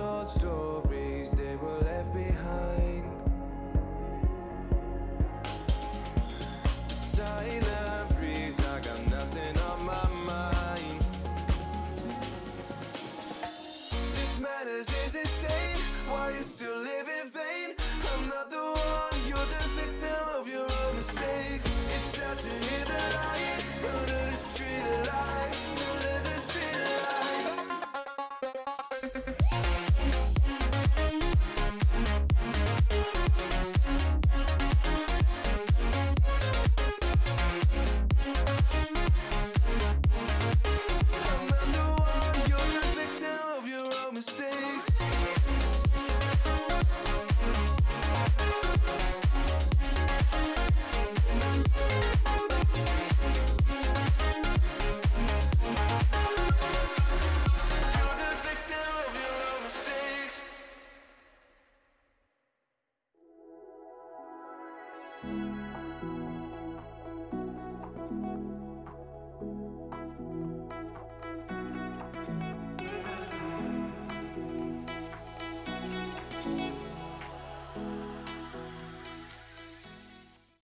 Untold stories they were left behind. Silent